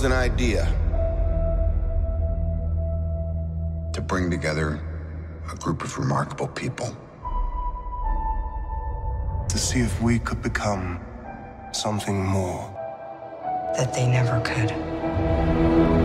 was an idea to bring together a group of remarkable people. To see if we could become something more. that they never could.